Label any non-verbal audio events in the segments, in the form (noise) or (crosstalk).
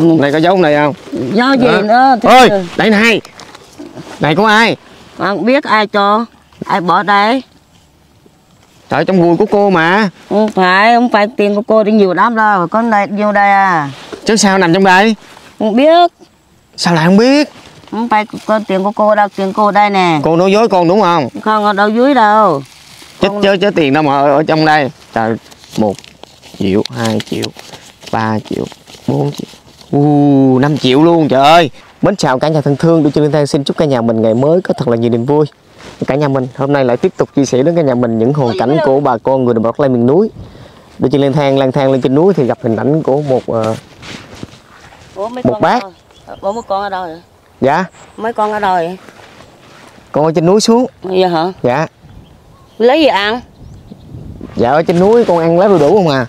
này có dấu này không? Do gì Hả? nữa rồi. đây này này có ai? Không biết ai cho. Ai bỏ đây? Trời trong vui của cô mà. Không phải không phải tiền của cô đi nhiều lắm đâu. Con này nhiều đây à. Chứ sao nằm trong đây? Không biết. Sao lại không biết? Không phải con tiền của cô đâu tiền cô đây nè. Cô nói dối con đúng không? Không ở đâu dưới đâu. Chứ chứ, chứ tiền đâu mà ở, ở trong đây. Trời một triệu hai triệu ba triệu bốn triệu u năm triệu luôn trời ơi. Mến chào cả nhà thân thương tôi chương thang xin chúc cả nhà mình ngày mới có thật là nhiều niềm vui. Cả nhà mình hôm nay lại tiếp tục chia sẻ đến cả nhà mình những hoàn cảnh của bà con người đồng bào Lai miền núi. Chương lên thang lang thang lên trên núi thì gặp hình ảnh của một ờ, Ủa, mấy Một con bác. Ủa mấy con ở đâu vậy? dạ. Mấy con ở đâu vậy? Con ở trên núi xuống. Vậy hả? Dạ. Lấy gì ăn? Dạ ở trên núi con ăn lá đu đủ không à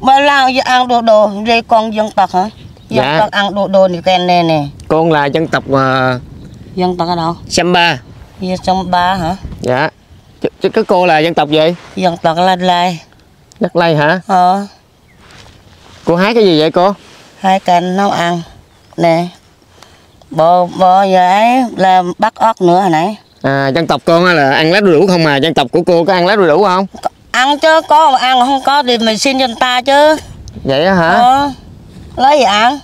mà lao gì ăn đồ đồ đây con dân tộc hả? Dân Dạ. tộc ăn đồ đồ này kèn nè nè. Con là dân tộc uh, dân tộc ở đâu? Samba Gì trong ba hả? Dạ. Chứ, chứ cái cô là dân tộc gì? Dân tộc là lai. Đắk Lây hả? Ờ. Cô hái cái gì vậy cô? Hai cành nấu ăn. Nè. Bò bò vậy là bắt ốc nữa hồi nãy. À dân tộc con là ăn lá đu đủ không mà dân tộc của cô có ăn lá đu đủ không ăn chứ có mà ăn không có thì mình xin cho người ta chứ. Vậy hả? Ờ lấy gì ăn?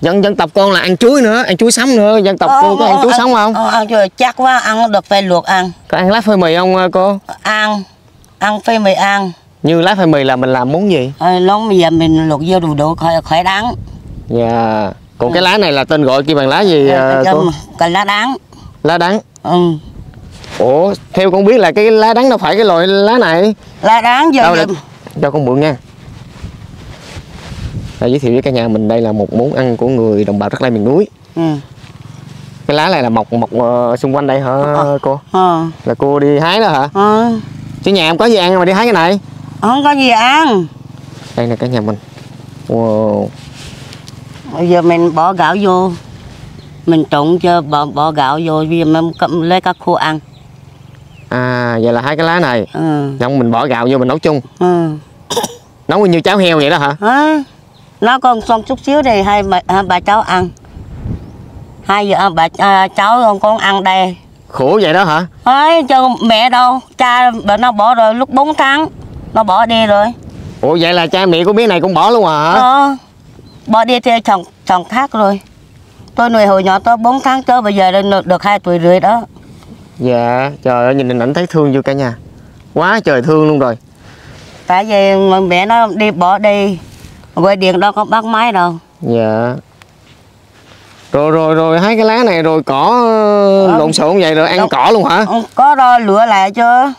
Dân dân tộc con là ăn chuối nữa ăn chuối sống nữa. Dân tộc cô có ăn chuối sống không? ờ, ăn chưa chắc quá ăn được phải luộc ăn. Có ăn lá phơi mì không ờ, cô? Ăn ăn phê mì ăn. Như lá phơi mì là mình làm món gì? Ờ, lúc bây giờ mình luộc vô đủ đủ khỏi khỏi đắng. Dạ. Còn cái lá này là tên gọi kia bằng lá gì Ờ, ờ, cho cô? cần lá đắng. Lá đắng. Ừ ủa theo con biết là cái lá đắng đâu phải cái loại lá này. Lá đắng giờ đâu để cho con mượn nha. Đây, giới thiệu với cả nhà mình đây là một món ăn của người đồng bào Đắk Lây miền núi. Ừ. Cái lá này là mọc mọc ờ, xung quanh đây hả Ờ. cô? Ờ. Là cô đi hái đó hả? Ờ. Chứ nhà em có gì ăn mà đi hái cái này? Không có gì ăn. Đây là cả nhà mình. Wow. bây giờ mình bỏ gạo vô. Mình trụng cho bỏ bỏ gạo vô giờ mình lấy các khô ăn à vậy là hai cái lá này. Ừ. Xong mình bỏ gạo vô mình nấu chung. Ừ. Nấu như cháo heo vậy đó hả? Ờ, nó còn xong chút xíu thì hai bà, hai bà cháu ăn. Hai vợ bà à, cháu con con ăn đây. Khổ vậy đó hả? Ấy cho mẹ đâu. Cha bà nó bỏ rồi lúc 4 tháng nó bỏ đi rồi. Ủa vậy là cha mẹ của bé này cũng bỏ luôn à hả? Ờ. Bỏ đi theo chồng chồng khác rồi. Tôi nuôi hồi nhỏ tôi 4 tháng tới bây giờ được, được hai tuổi rưỡi đó dạ trời ơi nhìn hình ảnh thấy thương vô cả nhà? Quá trời thương luôn rồi. Tại vì mẹ nó đi bỏ đi gọi điện đâu có bắt máy đâu. Dạ. Rồi rồi rồi hai cái lá này rồi cỏ ờ, lộn xộn vậy rồi ăn Đâu. cỏ luôn hả? Không có rồi lựa lại chưa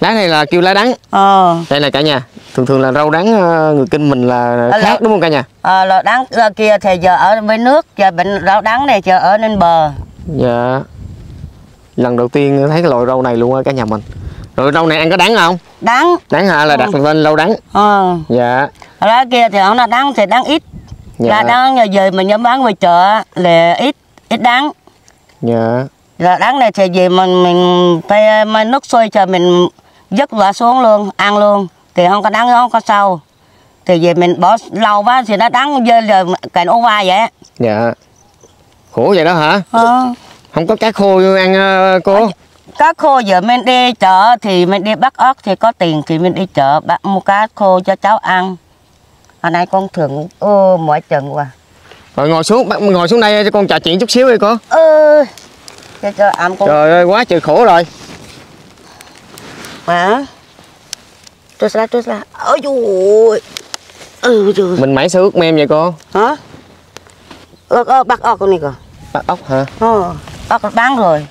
lá này là kêu lá đắng. Ờ. Đây là cả nhà thường thường là rau đắng ờ, người kinh mình là Ờ, khác là- đúng không cả nhà? Ờ là đắng là kia thì giờ ở bên nước giờ bệnh rau đắng này giờ ở lên bờ. Dạ lần đầu tiên thấy cái loại rau này luôn á cả nhà mình. Rồi rau này ăn có đắng không? Đắng đắng hả? Là đặt lên rau đắng. Ờ. Dạ. Lá kia thì không là đắng thì đắng ít. Dạ. Là đắng giờ giờ mình nhắm bán ngoài chợ là ít ít đắng dạ. Là đắng này thì gì mình mình phải mà nước sôi cho mình dứt vả xuống luôn ăn luôn. Thì không có đắng không có sâu thì về mình bỏ lâu quá thì nó đắng dơ giờ cành ô va vậy dạ. Khổ vậy đó hả? Ờ. không có cá khô ăn ờ, cô? Cá khô giờ mình đi chợ thì mình đi bắt ốc thì có tiền thì mình đi chợ bắt mua cá khô cho cháu ăn. Hồi nay con thường ô mỏi chân quá. Rồi ngồi xuống ngồi xuống đây cho con trò chuyện chút xíu đi cô. Ơ cho cho ẩm con trời ơi quá trời khổ rồi. Mà trôi ra trôi ra. Ôi dồi. Ừ mình mãi sao ướt mem vậy cô. Hả? Ơ bắt ốc con này cơ bắt ốc hả? Ờ ốc bán rồi.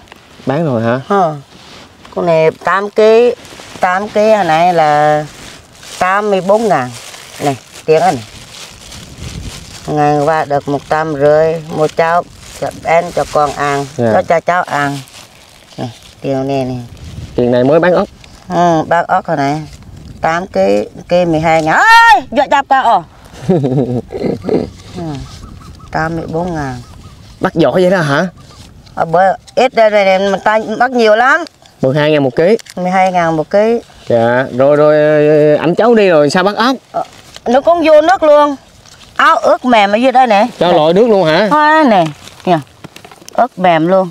Bán rồi hả? Ờ. Con này 8 kg 8 kg hồi này là 84 ngàn. Này tiền này ngàn và được một trăm rưỡi một cháu cho em cho con ăn Dạ. nó cho cháu ăn. Này tiền này này tiền này mới bán ốc. Ừ, bác ốc hồi này 8 kg kg 12 ngàn. Ơi dọa chạp cả ồ ừ. 84 ngàn. Bắt giỏi vậy đó hả bữa ít đây này mình ta bắt nhiều lắm. 12 ngàn một ký. 12 ngàn một ký. Dạ rồi rồi ờ, ảnh cháu đi rồi sao bắt ốc? Nó cũng vô nước luôn. Áo ướt mềm ở dưới đây nè. Cho lội nước luôn hả? Hoa nè nha ướt mềm luôn.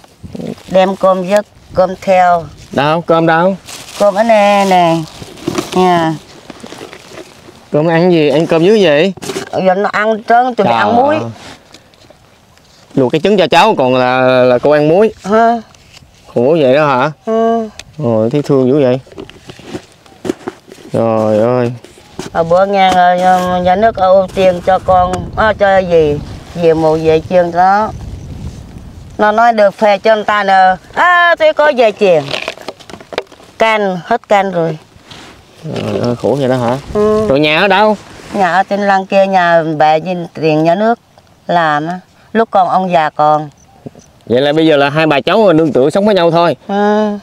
Đem cơm giấc cơm theo. Đâu cơm đâu? Cơm ở nè nè nha cơm ăn gì ăn cơm dưới gì? Giờ nó ăn trơn tụi mày ăn muối luộc cái trứng cho cháu còn là là cô ăn muối. Ha khổ vậy đó hả? Ừ. rồi thấy thương dữ vậy. Trời ơi. Hồi bữa nghe ờ, nhà, nước ưu tiên cho con à, cho gì về mù về chiên đó. Nó nói được phê cho người ta nè. À tôi có về chiên can hết can rồi. Trời ơi, khổ vậy đó hả? Ừ. rồi nhà ở đâu? Nhà ở trên lăng kia nhà bà dinh tiền nhà nước làm á lúc còn ông già còn. Vậy là bây giờ là hai bà cháu nương tựa sống với nhau thôi. Ừ.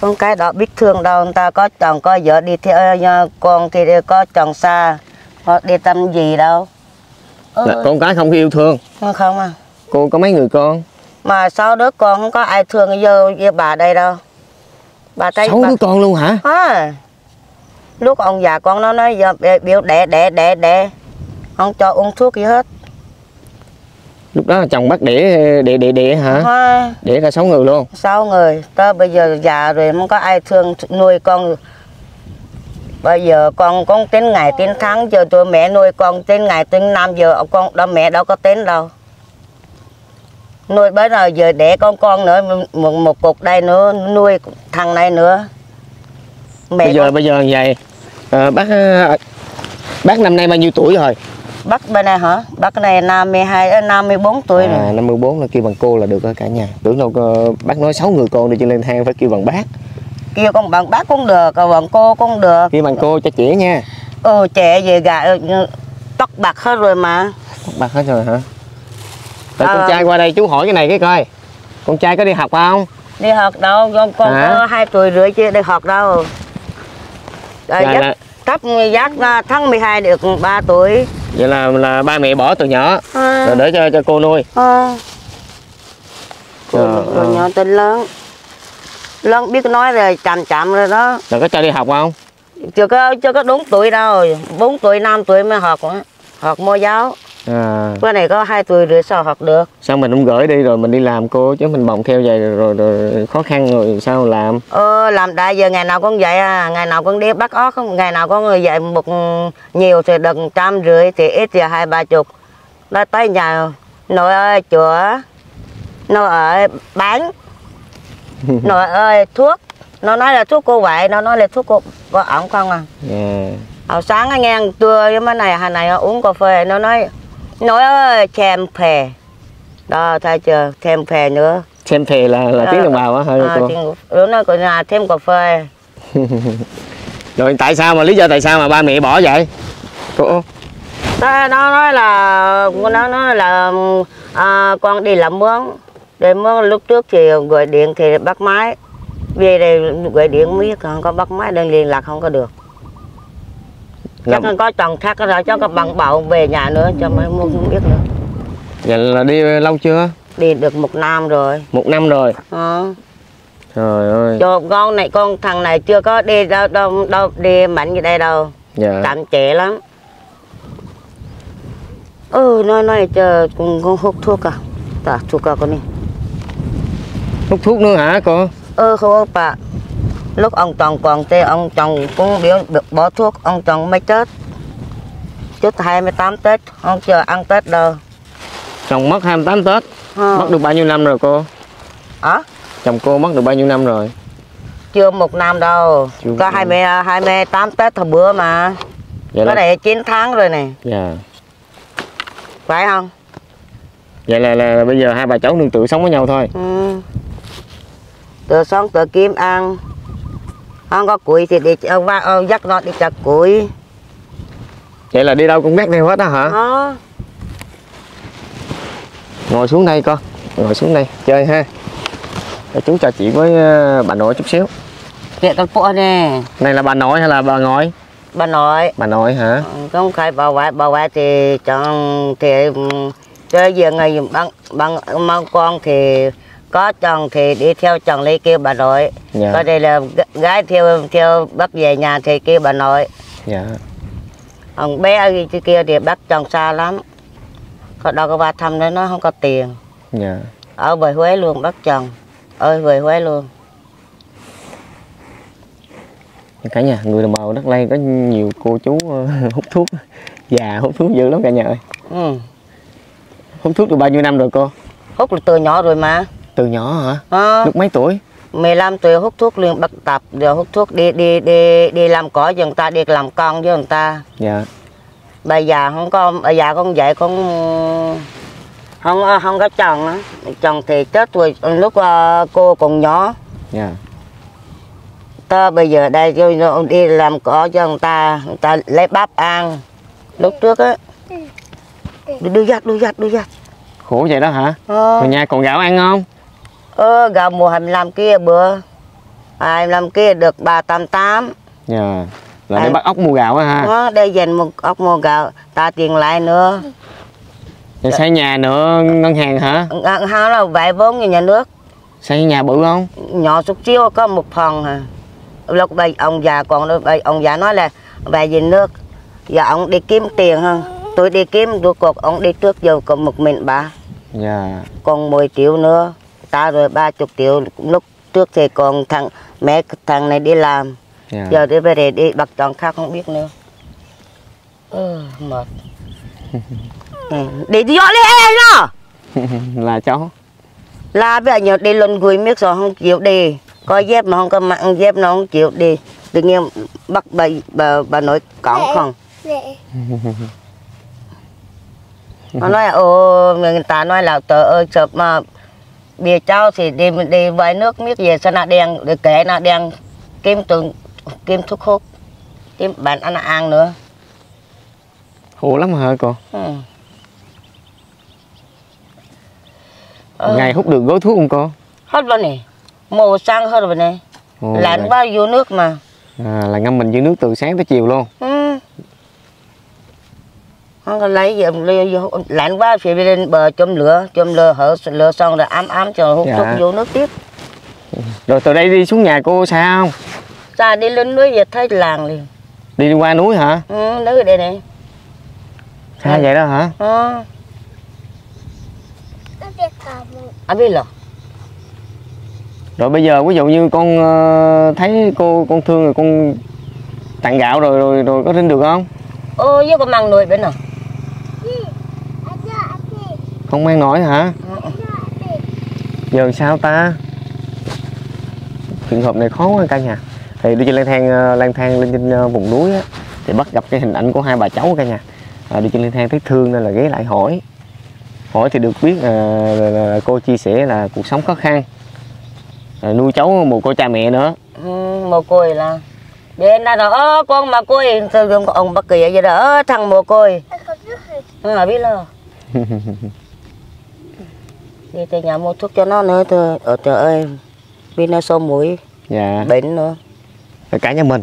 con cái đó biết thương đâu người ta có chồng có vợ đi theo nhà con thì có chồng xa có đi tâm gì đâu. Ừ. là con cái không có yêu thương. Không à. Cô có mấy người con? Mà sáu đứa con không có ai thương vô với bà đây đâu. Bà thấy sáu bà... đứa con luôn hả? À, lúc ông già con nó nói giờ biểu đẻ đẻ đẻ đẻ. Không cho uống thuốc gì hết lúc đó là chồng bắt đẻ đẻ đẻ đẻ hả? À, đẻ ra sáu người luôn? Sáu người. Tới bây giờ già rồi không có ai thương nuôi con. Bây giờ con con tính ngày tính tháng. Giờ tôi mẹ nuôi con tính ngày tính năm. Giờ con đó mẹ đâu có tính đâu. Nuôi bây giờ giờ đẻ con con nữa một, một cục đây nữa nuôi thằng này nữa. Mẹ bây giờ con, bây giờ vậy ờ, bác bác năm nay bao nhiêu tuổi rồi bác bên này hả? Bác này 52 54 tuổi rồi. à, 54 là kêu bằng cô là được ở cả nhà. Tưởng đâu ờ, bác nói sáu người con đi trên lên thang phải kêu bằng bác. Kêu con bằng bác cũng được còn bằng cô cũng được. Kêu bằng cô cho trẻ nha. Ừ trẻ về gà ừ, tóc bạc hết rồi mà. Bác hết rồi hả? Tại Ờ. con trai qua đây chú hỏi cái này cái coi. Con trai có đi học không? Đi học đâu con con Hả? có hai tuổi rưỡi chưa đi học đâu. Rồi dắt, là- cấp dắt ra tháng 12 được 3 tuổi vậy là là ba mẹ bỏ từ nhỏ à, rồi để cho cho cô nuôi. À. Trời rồi ơi. nhỏ tên lớn. Lớn biết nói rồi chậm chậm rồi đó. Rồi có cho đi học không? Chưa có chưa có đúng tuổi đâu. 4 tuổi 5 tuổi mới học học mô giáo à, cái này có hai tuổi rưỡi sao học được? Sao mình không gửi đi rồi mình đi làm cô chứ mình bồng theo vậy rồi, rồi, rồi khó khăn rồi sao làm? Ờ làm đại giờ ngày nào con dạy à ngày nào con đi bắt óc không? Ngày nào con dạy một nhiều thì được trăm rưỡi thì ít thì hai ba chục. Nó tới nhà nội ơi chữa nội ơi bán (laughs) nội ơi thuốc. Nó nói là thuốc cô vậy nó nói là thuốc cô có ổng không à? À, Hồi sáng anh nghe trưa với mấy này hàng này uống cà phê nó nói nội ơi chèm phè. Đó thấy chưa thêm phè nữa. Xem thề là là tiếng đồng bào á hả à, cô tiếng- nó nói còn nhà thêm cà phê. (laughs) Rồi tại sao mà lý do tại sao mà ba mẹ bỏ vậy? Cô nó nó nói là nó nói là à, con đi làm mướn. Để mướn lúc trước thì gọi điện thì bắt máy. Về đây gọi điện biết không có bắt máy đang liên lạc không có được chắc là có chồng khác rồi chắc có bằng bạo về nhà nữa cho mấy muốn không biết nữa. Vậy là đi lâu chưa? Đi được một năm rồi. Một năm rồi. Ờ. trời ơi. Cho con này con thằng này chưa có đi đâu đâu đâu đi mạnh như đây đâu. Dạ. Tạm trẻ lắm. Ừ nói nói chờ con, con hút thuốc à. Ta thuốc à con đi. Hút thuốc nữa hả cô? Ừ không hút à lúc ông chồng còn tê ông chồng cũng biểu được bỏ thuốc ông chồng mới chết. Chút 28 Tết không chờ ăn Tết đâu. Chồng mất 28 tết? Ờ. mất được bao nhiêu năm rồi cô? Hả? chồng cô mất được bao nhiêu năm rồi? Chưa một năm đâu. Chưa có năm. 20 28 Tết hồi bữa mà. Vậy cái là này 9 tháng rồi này dạ. Phải không? Vậy là, là bây giờ hai bà cháu nương tự sống với nhau thôi. Ừ. Tự sống tự kiếm ăn Không có củi thì đi ông va ông dắt nó đi chặt củi. Vậy là đi đâu cũng biết theo hết đó hả? Đó ngồi xuống đây con ngồi xuống đây chơi ha. Để chú trò chuyện với ờ, bà nội chút xíu. Kệ con phụ nè. Này là bà nội hay là bà ngoại? Bà nội. Bà nội hả? Không phải bà ngoại Bà ngoại thì chồng thì Chơi giờ ngày bằng, bằng con thì có chồng thì đi theo chồng lấy kêu bà nội. Dạ. Có đây là gái theo theo bắt về nhà thì kêu bà nội. Dạ. Ông bé kia thì bắt chồng xa lắm. Có đâu có ba thăm nữa nó không có tiền. Dạ. Ở về Huế luôn bắt chồng. Ơi về Huế luôn. Cả nhà người đồng bào đất Lây có nhiều cô chú ờ, (laughs) hút thuốc. Già hút thuốc dữ lắm cả nhà ơi. Ừ. hút thuốc được bao nhiêu năm rồi cô? Hút từ nhỏ rồi mà từ nhỏ hả? À, lúc mấy tuổi? 15 tuổi hút thuốc liền bắt tập rồi hút thuốc đi đi đi đi làm cỏ cho người ta đi làm con với người ta. Dạ. Bây giờ không có bây giờ con vậy con không không có chồng á chồng thì chết rồi lúc ờ, cô còn nhỏ. Dạ. Ta bây giờ đây cho đi làm cỏ cho người ta người ta lấy bắp ăn. Lúc trước á. Đưa dắt đưa dắt đưa dắt. Khổ vậy đó hả? Ờ, nhà còn gạo ăn không ờ gạo mùa 25 kia bữa. 25 kia được 388 dạ. Là để À. bắt ốc mua gạo á ha. Nó đây dành một ốc mua gạo ta tiền lại nữa. Rồi xây nhà nữa ngân hàng hả? Ngân hàng là vay vốn như nhà nước. Xây nhà bự không? Nhỏ chút xíu có một phần à lúc bây ông già còn bây ông già nói là về về nước. Giờ ông đi kiếm tiền hơn. Tôi đi kiếm tôi cuộc ông đi trước giờ còn một mình bà. Dạ. Còn 10 triệu nữa ta rồi ba chục triệu lúc trước thì còn thằng mẹ thằng này đi làm. Dạ. Giờ đi về để đi bắt chọn khác không biết nữa. Ừ, mệt. (laughs) Ừ, đi đi dọn lên nó (laughs) là cháu. Là bây giờ đi lần gùi miếng rồi không chịu đi. Có dép mà không có mặc dép nó không chịu đi. Tự nhiên bắt bà bà, bà nói cõng không? nó nói ồ người ta nói là trời ơi chợp mà bia cháu thì đi đi vài nước miếng về sao nó đen để kể nó đen. Kiếm từng kiếm thuốc hút kiếm bạn ăn ăn nữa. Khổ lắm hả cô? Ừ. Ngày hút được gói thuốc không cô? Hết rồi nè. Màu xăng hết rồi nè. Lạnh quá vô nước mà. À, là ngâm mình dưới nước từ sáng tới chiều luôn. Ừ. không lấy gì lấy vô lạnh quá đi lên bờ châm lửa châm lửa hở lửa xong rồi ám ám cho hút Dạ. thuốc vô nước tiếp. Rồi từ đây đi xuống nhà cô xa không ra đi lên núi về thấy làng liền. Đi qua núi hả? Ừ, núi đây này xa vậy đó hả? Ừ. anh biết rồi. Rồi bây giờ ví dụ như con ờ, thấy cô con thương rồi con tặng gạo rồi rồi rồi có tin được không? Ô với con mang nuôi bên nào không mang nổi hả? Giờ sao ta? Trường hợp này khó quá cả nhà. Thì đi trên lang thang ờ, lang thang lên trên ờ, vùng núi á thì bắt gặp cái hình ảnh của hai bà cháu cả nhà. À, đi trên lang thang thấy thương nên là ghé lại hỏi. Hỏi thì được biết ờ, là, là cô chia sẻ là cuộc sống khó khăn. À, nuôi cháu một cô cha mẹ nữa. Ừ, mồ côi là đây rồi ơ con mà côi thường thường ông bác kỳ vậy đó thằng mồ côi. Ừ, biết. Rồi (laughs) đi tới nhà mua thuốc cho nó nữa thôi ờ trời ơi vì nó sâu mũi dạ. bệnh nữa. Cả nhà mình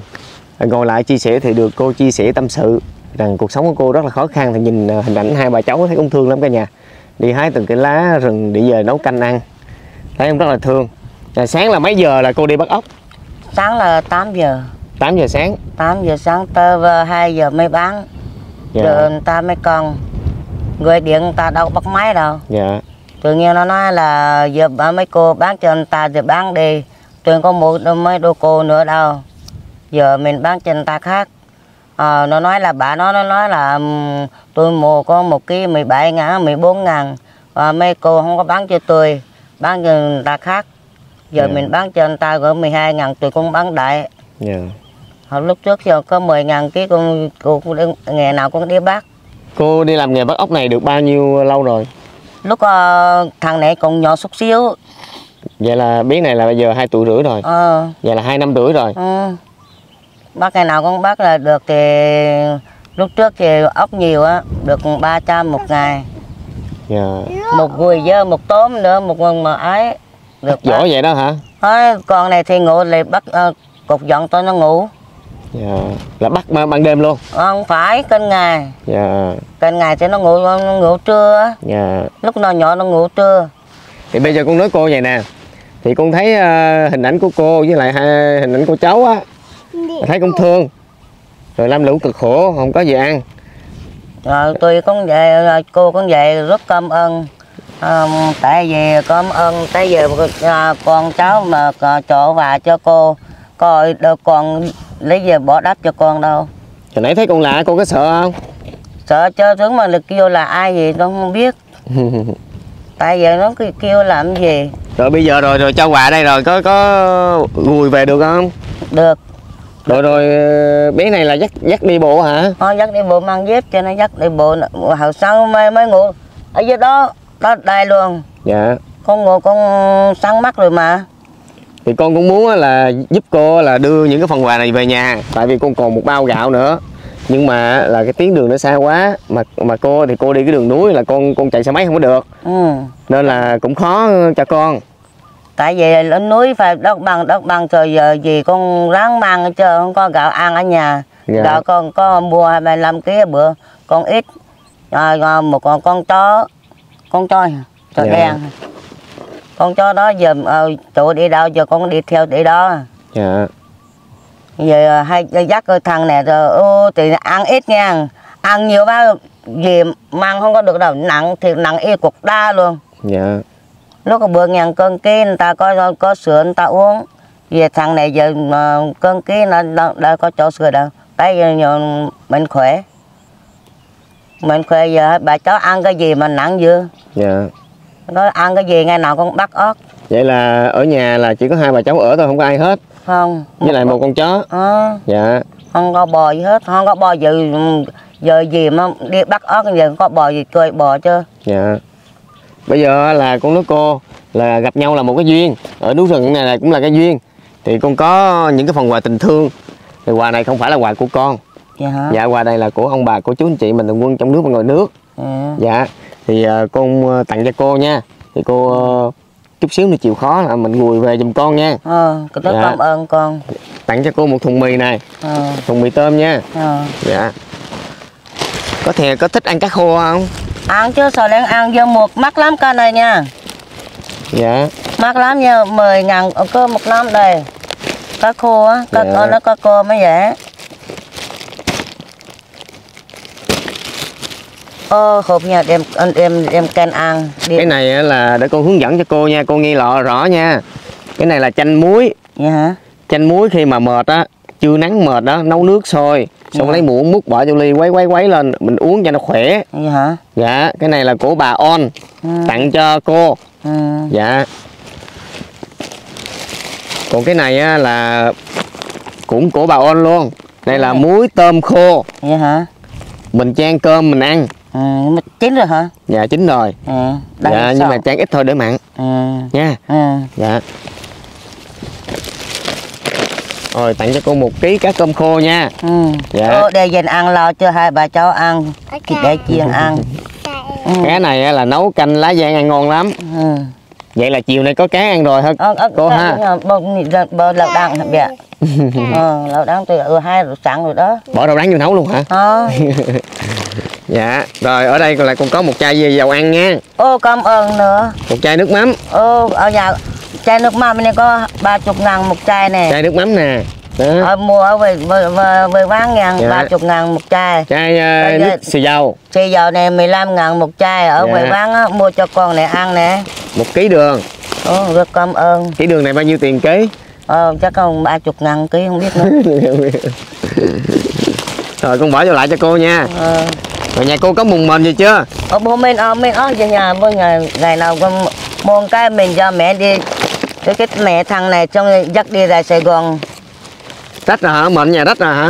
ngồi lại chia sẻ thì được cô chia sẻ tâm sự rằng cuộc sống của cô rất là khó khăn. Thì nhìn ờ, hình ảnh hai bà cháu thấy cũng thương lắm cả nhà. Đi hái từng cái lá rừng để về nấu canh ăn. Thấy cũng rất là thương. À, sáng là mấy giờ là cô đi bắt ốc? Sáng là 8 giờ. 8 giờ sáng. 8 giờ sáng tới 2 giờ mới bán. Dạ. Rồi người ta mới còn người điện người ta đâu bắt máy đâu. Dạ tự nhiên nó nói là giờ bà mấy cô bán cho người ta thì bán đi. Tôi có một mấy đôi cô nữa đâu. Giờ mình bán cho người ta khác. Ờ, nó nói là bà nó nó nói là tôi mua có một ký 17 ngàn 14 ngàn. Và mấy cô không có bán cho tôi bán cho người ta khác. Giờ Dạ. mình bán cho người ta gỡ 12 ngàn tôi cũng bán đại. Dạ. Hồi lúc trước giờ có 10 ngàn ký con cô đi, ngày nào cũng đi bắt. Cô đi làm nghề bắt ốc này được bao nhiêu lâu rồi lúc ờ, thằng này còn nhỏ chút xíu. Vậy là bé này là bây giờ hai tuổi rưỡi rồi. Ờ. Vậy là hai năm rưỡi rồi. Ừ. bắt ngày nào cũng bắt là được thì lúc trước thì ốc nhiều á được 300 một ngày. Dạ. Một gùi dơ một tôm nữa một quần mà ấy được giỏi vậy đó hả? Thôi, con này thì ngủ lại bắt ờ, cục giọng tôi nó ngủ dạ. Là bắt ban ban đêm luôn? Không phải canh ngày. Dạ. Canh ngày thì nó ngủ nó ngủ trưa á. dạ. Lúc nó nhỏ nó ngủ trưa. Thì bây giờ con nói cô vậy nè. Thì con thấy ờ, hình ảnh của cô với lại hai, hình ảnh của cháu á thấy cũng thương. Rồi lam lũ cực khổ không có gì ăn. Rồi tôi cũng vậy rồi cô cũng vậy rất cảm ơn. À, tại vì cảm ơn tại vì à, con cháu mà chỗ và cho cô coi đâu con lấy về bỏ đắp cho con đâu. Hồi nãy thấy con lạ cô có sợ không? Sợ cho xuống mà lực kêu là ai gì con không biết. (laughs) Tại vì nó kêu- kêu làm gì? Rồi bây giờ rồi rồi cho quà đây rồi có có gùi về được không? Được. Rồi rồi ờ, bé này là dắt dắt đi bộ hả? Nó dắt đi bộ mang dép cho nó dắt đi bộ hồi sau mới mới ngủ. Ở dưới đó đó đây luôn dạ. Con ngủ con sáng mắt rồi mà thì con cũng muốn là giúp cô là đưa những cái phần quà này về nhà tại vì con còn một bao gạo nữa nhưng mà là cái tuyến đường nó xa quá mà mà cô thì cô đi cái đường núi là con con chạy xe máy không có được ừ. nên là cũng khó cho con tại vì lên núi phải đất bằng đất bằng rồi giờ gì con ráng mang chứ không có gạo ăn ở nhà Dạ. gạo con có mua hai mươi lăm ký bữa con ít rồi, một con con chó con chó chó Dạ. đen con chó đó giờ ờ, tụi đi đâu giờ con đi theo đi đó. Dạ. Giờ ờ, hai dắt cái thằng này rồi ô thì ăn ít nha. Ăn nhiều bao gì mang không có được đâu nặng thì nặng y cục đa luôn. Dạ. Lúc bữa ngàn cân ký người ta có có sữa người ta uống. Về thằng này giờ mà cân ký nó đâu, đâu có chỗ sữa đâu. Vì giờ mình khỏe. Mình khỏe giờ bà cháu ăn cái gì mà nặng dữ? Dạ nó ăn cái gì ngày nào cũng bắt ớt. Vậy là ở nhà là chỉ có hai bà cháu ở thôi không có ai hết. Không. Với lại một con chó. Ờ, dạ. Không có bò gì hết không có bò giờ giờ gì mà đi bắt ớt giờ không có bò gì cười bò chứ. Dạ. Bây giờ là con nói cô là gặp nhau là một cái duyên. Ở núi rừng này là cũng là cái duyên. Thì con có những cái phần quà tình thương. Thì quà này không phải là quà của con. Dạ hả? Dạ quà này là của ông bà cô chú anh chị mình thường quân trong nước và ngoài nước. Ừ. dạ thì à, con à, tặng cho cô nha. Thì cô à, chút xíu nữa chịu khó là mình gùi về giùm con nha. Ờ con rất Dạ. cảm ơn con. Tặng cho cô một thùng mì này. Ờ. Thùng mì tôm nha. Ờ. Dạ. Có thể có thích ăn cá khô không? Ăn chứ sao đang ăn vô một mắc lắm cái này nha. Dạ. Mắc lắm nha mười ngàn cơ một năm đây. Cá khô á cá Dạ. nó cá khô mới vậy ô hộp nhà đem đem đem canh ăn. Đi. Cái này là để con hướng dẫn cho cô nha cô nghe lọ rõ nha. Cái này là chanh muối. Dạ hả? Chanh muối khi mà mệt á chưa nắng mệt đó nấu nước sôi xong Dạ. lấy muỗng múc bỏ vô ly quấy quấy quấy lên mình uống cho nó khỏe. Dạ hả? Dạ cái này là của bà on ừ. tặng cho cô. Ừ. dạ. Còn cái này á là cũng của bà on luôn. Đây là Ừ. muối tôm khô. Dạ hả? Mình chan cơm mình ăn ừ. mà chín rồi hả dạ chín rồi ừ. Đây dạ nhưng sao? mà chan ít thôi để mặn ừ. nha ừ. dạ rồi tặng cho cô một ký cá cơm khô nha ừ. Dạ. Ô, để dành ăn lo cho hai bà cháu ăn thịt để chiên ăn ừ. cá này á là nấu canh lá giang ăn ngon lắm ừ. vậy là chiều nay có cá ăn rồi hả ờ, cô ờ, ha bơ lẩu đắng hả bịa (laughs) ờ lẩu đắng từ ừ, hai rồi sẵn rồi đó bỏ rau đắng vô nấu luôn hả ờ (laughs) dạ rồi ở đây còn lại còn có một chai dầu ăn nha. Ô cảm ơn nữa. Một chai nước mắm. Ô ở nhà chai nước mắm này có ba chục ngàn một chai này chai nước mắm nè. Đó. ở mua ở về về về, về bán ngàn Dạ. ba chục ngàn một chai. Chai ờ, Đây, nước xì dầu. xì dầu này 15 ngàn một chai ở Dạ. về bán á, mua cho con này ăn nè. Một ký đường. Ô rất cảm ơn. Ký đường này bao nhiêu tiền ký? Ờ chắc còn ba chục ngàn ký không biết nữa. (laughs) Rồi con bỏ vô lại cho cô nha. Ờ rồi nhà cô có mùng mền gì chưa? Ở bố mình ở mình ở nhà nhà bố ngày ngày nào con mua cái mình cho mẹ đi. Cái cái mẹ thằng này trong dắt đi ra Sài Gòn. Rách rồi hả? Mệnh nhà rách rồi hả?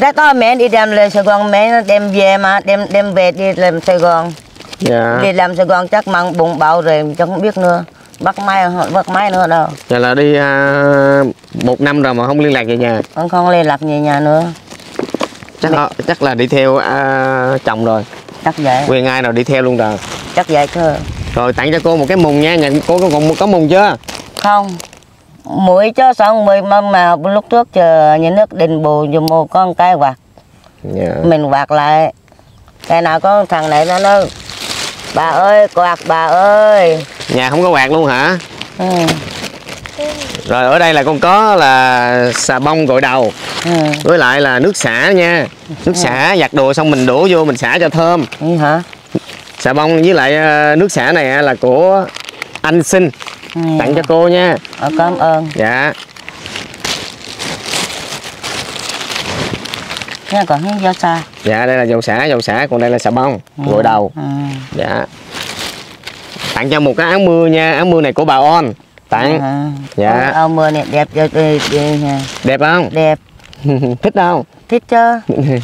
Rất có mẹ đi đem lên Sài Gòn mẹ đem về mà đem đem về đi làm Sài Gòn. Dạ. Đi làm Sài Gòn chắc mang bụng bạo rồi chắc không biết nữa. Bắt máy bắt máy nữa đâu. Vậy là đi à, một năm rồi mà không liên lạc về nhà. Con không liên lạc về nhà nữa chắc là, chắc là đi theo à, chồng rồi. Chắc vậy. Quen ai nào đi theo luôn rồi. Chắc vậy thôi rồi tặng cho cô một cái mùng nha nhà cô có còn có mùng chưa? Không. Mũi cho xong mười mà, mà lúc trước chờ nhà nước đền bù giùm một con cái quạt. Dạ. Mình quạt lại. Cái nào có thằng này nó nói bà ơi quạt bà ơi. Nhà không có quạt luôn hả? Ừ. rồi ở đây là con có là xà bông gội đầu. Ừ. với lại là nước xả nha. Nước xả giặt đồ xong mình đổ vô mình xả cho thơm. Như hả? Xà bông với lại ờ, nước xả này là của anh xin ừ. tặng cho cô nha. Ờ, cảm ơn. Dạ. Nha còn cái do xa dạ đây là dầu xả dầu xả còn đây là xà bông gội đầu. ừ. dạ. Tặng cho một cái áo mưa nha. Áo mưa này của bà on tặng. Dạ. Áo mưa này đẹp nha. đẹp không? Đẹp. (laughs) Thích không? Thích chứ. (laughs)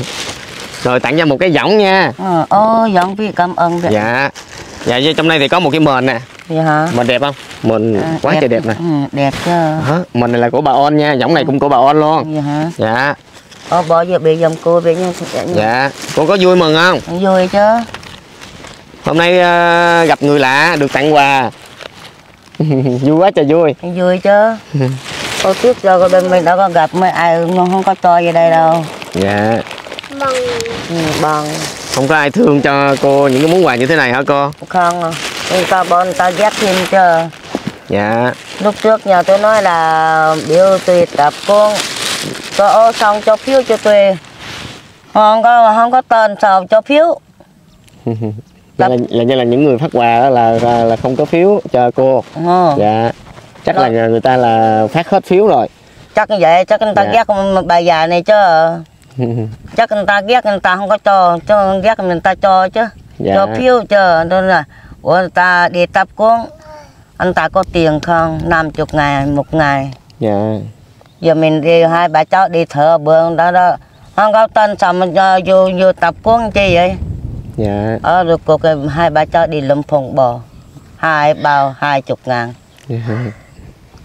Rồi tặng cho một cái võng nha. Ờ ô giọng vị cảm ơn vậy dạ. Dạ với trong đây thì có một cái mền nè. Vậy hả? Mền đẹp không? Mền À, quá trời đẹp. nè. Ừ, đẹp chứ. Hả? mền này là của bà on nha. Võng này cũng của bà on luôn. Vậy hả? Dạ. Ô bỏ giờ bị dòng cô bị nha. Dạ. Cô có vui mừng không? Vui chứ. Hôm nay ờ, gặp người lạ được tặng quà vui quá trời vui. Vui chứ. Cô trước giờ cô bên mình đâu có gặp mấy ai không không có cho về đây đâu. Dạ. Ừ, bằng. Không có ai thương cho cô những cái món quà như thế này hả cô? Không người ta bọn người ta ghét thêm chứ. Dạ. Lúc trước nhà tôi nói là biểu tùy tập con cho ô xong cho phiếu cho tùy. Không có không có tên sao cho phiếu (laughs) là, là, như là những người phát quà đó là, là là không có phiếu cho cô. Ừ. dạ. Chắc là người ta là phát hết phiếu rồi. Chắc như vậy chắc người ta Dạ. ghét bà già này chứ. (laughs) Chắc người ta ghét người ta không có cho cho ghét người ta cho chứ. Dạ. Cho phiếu chứ nên là của người ta đi tập con anh ta có tiền không? Năm chục ngày một ngày. Dạ. Giờ mình đi hai bà cháu đi thợ bữa đó đó. Không có tên sao mà cho vô vô tập con chi vậy dạ. Ở được cuộc hai bà cháu đi lâm phòng bò. Hai bao hai chục ngàn. Dạ.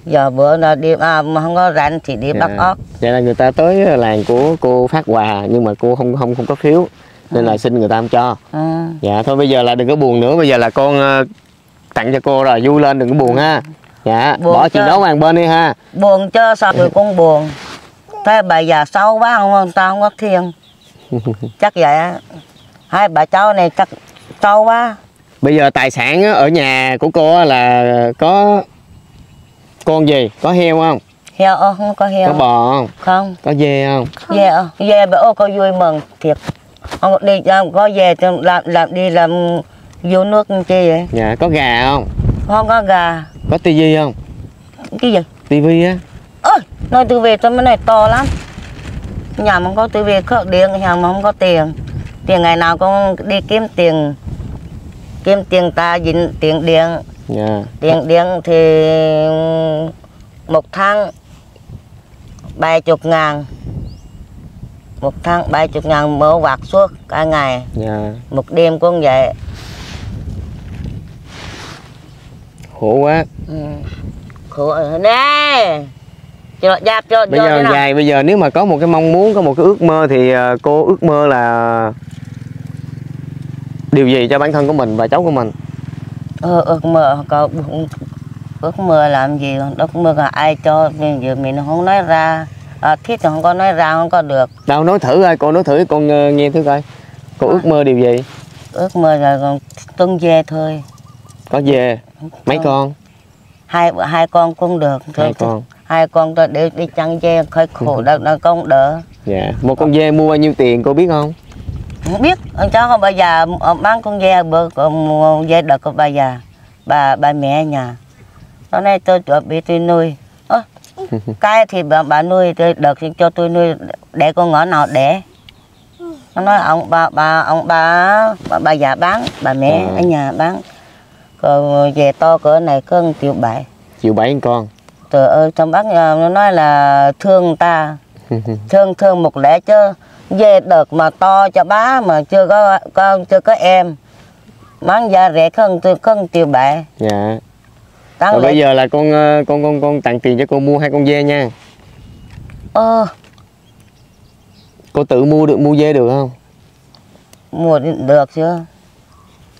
Giờ bữa nó đi à, mà không có rảnh thì đi bắt ốc. Vậy là người ta tới làng của cô phát quà nhưng mà cô không không không có phiếu nên là xin người ta không cho. Ừ. dạ thôi bây giờ là đừng có buồn nữa bây giờ là con ờ, tặng cho cô rồi vui lên đừng có buồn ha. Dạ Buồn bỏ chuyện đó qua bên đi ha. Buồn chứ sao tôi cũng buồn? Thế bà già xấu quá không không tao không có thiên (laughs) chắc vậy á hai bà cháu này chắc xấu quá. Bây giờ tài sản ở nhà của cô là có con gì? Có heo không? Heo ơ không có heo. Có bò không? Không. Có dê không? Về ơ về bà ô có vui mừng thiệt. Không đi làm có về làm làm đi làm vô nước chi vậy? Dạ có gà không? Không có gà. Có tivi không? Cái gì? Tivi á. Ơi nói từ về tôi mới này to lắm. Nhà mà không có về khớp điện nhà mà không có tiền tiền ngày nào cũng đi kiếm tiền. Kiếm tiền ta dính tiền điện. Dạ. Tiền điện thì một tháng bảy chục ngàn. Một tháng bảy chục ngàn mở vạt suốt cả ngày. Dạ. Một đêm cũng vậy. Khổ quá. Ừ. khổ. Nè! Cho giáp cho bây giờ dài bây giờ nếu mà có một cái mong muốn có một cái ước mơ thì ờ, cô ước mơ là điều gì cho bản thân của mình và cháu của mình? Ờ, ước mơ có ước mơ làm gì ước mơ là ai cho bây giờ mình không nói ra. À, thiết thì không có nói ra không có được. Đâu nói thử coi cô nói thử con ờ, nghe thử coi. Cô ước mơ điều gì? Ước mơ là còn tuân dê thôi. Có dê. Mấy con? Hai hai con cũng được. Hai con. hai con tôi để đi chăn dê khơi khổ đâu đâu con đỡ. Dạ. Một con dê mua bao nhiêu tiền cô biết không không biết ông cháu không bây giờ bán con dê bữa con dê đợt của bà già bà bà mẹ nhà. Hôm nay tôi chuẩn bị tôi nuôi. Ơ, (laughs) cái thì bà, bà nuôi tôi đợt cho tôi nuôi để con ngõ nào để? Nó nói ông bà bà ông bà bà, bà già bán bà mẹ À. ở nhà bán. Còn về to cỡ này một triệu bảy. Triệu bảy con. Trời ơi trong bác nhà nó nói là thương ta. (laughs) Thương thương một lẽ chứ về đợt mà to cho bá mà chưa có con chưa có em. Bán giá rẻ không tôi một triệu bảy dạ. Tăng rồi bây giờ là con ờ, con con con tặng tiền cho cô mua hai con dê nha. Ơ cô tự mua được mua dê được không? Mua được chưa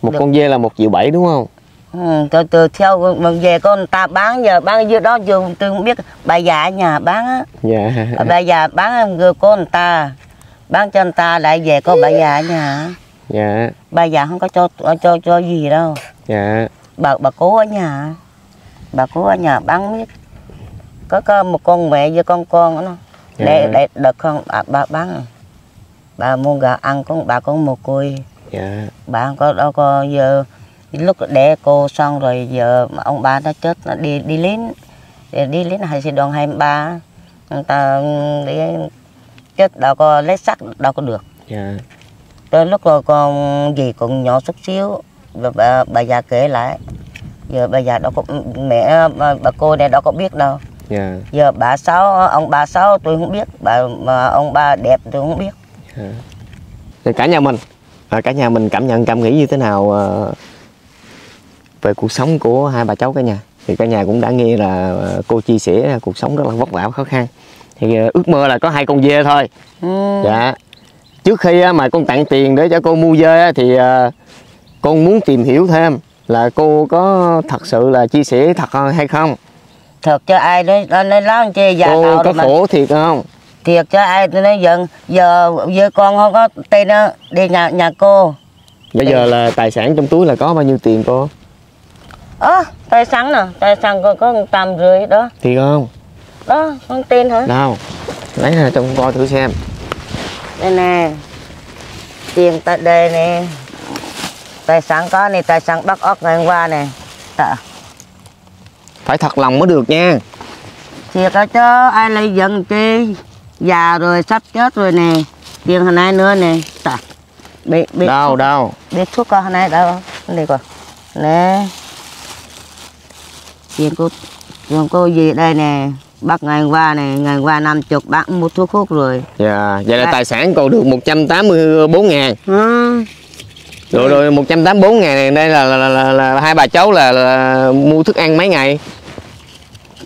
một Được. con dê là một triệu bảy đúng không? Ừ, tôi từ theo về con ta bán giờ bán dưới đó giờ tôi không biết bà già ở nhà bán á. Dạ. Bà già bán người con ta bán cho người ta lại về có bà già ở nhà dạ. Bà già không có cho cho cho gì đâu. Dạ. Bà bà cố ở nhà. Bà cố ở nhà bán miết có có một con mẹ với con con nó Dạ. để để được không bà, bà bán. Bà mua gà ăn con bà con một cùi dạ. Bà không có đâu có giờ lúc đẻ cô xong rồi giờ mà ông bà nó chết nó đi đi lính. Đi, đi lính hay sĩ đoàn 23 người ta đi chết đâu có lấy sắt đâu có được. Dạ. Tới lúc rồi con gì còn nhỏ chút xíu bà, bà, bà già kể lại. Giờ bà già đâu có mẹ bà, bà cô này đâu có biết đâu. Dạ. Giờ bà sáu ông bà sáu tôi không biết bà mà ông bà đẹp tôi không biết. Thì cả nhà mình à, cả nhà mình cảm nhận cảm nghĩ như thế nào ờ, về cuộc sống của hai bà cháu cả nhà? Thì cả nhà cũng đã nghe là ờ, cô chia sẻ cuộc sống rất là vất vả khó khăn thì ờ, ước mơ là có hai con dê thôi. Ừ. dạ. Trước khi mà con tặng tiền để cho cô mua dê thì ờ, con muốn tìm hiểu thêm là cô có thật sự là chia sẻ thật hay không? Thật cho ai đấy nó nó lắm chê già cô có rồi mà khổ thiệt không? Thiệt cho ai tôi nói dần giờ giờ con không có tiền đó đi nhà nhà cô. Bây giờ là tài sản trong túi là có bao nhiêu tiền cô? Ơ tài sản nè tài sản có có trăm rưỡi đó. Thiệt không đó con tin hả? Đâu lấy ra cho con coi thử xem. Đây nè. Tiền tại đây nè. Tài sản có này tài sản bắt ốc ngày hôm qua nè. Tạ. phải thật lòng mới được nha. Thiệt đó chứ ai lấy dần chi? Già rồi sắp chết rồi nè. Tiền hồi nay nữa nè. Tạ. bị bị đâu đâu biết thuốc con hồi nay đâu đây coi nè. Tiền cô tiền cô gì đây nè bắt ngày hôm qua nè ngày hôm qua năm chục bác mua thuốc hút rồi. Dạ vậy là tài sản cô được 184 ngàn. Ừ. rồi rồi 184 ngàn này đây là, là, là, là, là hai bà cháu là, là mua thức ăn mấy ngày?